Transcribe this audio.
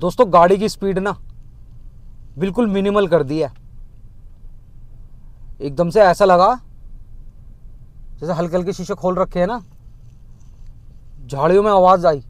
दोस्तों, गाड़ी की स्पीड ना बिल्कुल मिनिमल कर दी है। एकदम से ऐसा लगा जैसे हल्के हल्के शीशे खोल रखे हैं ना। झाड़ियों में आवाज़ आई।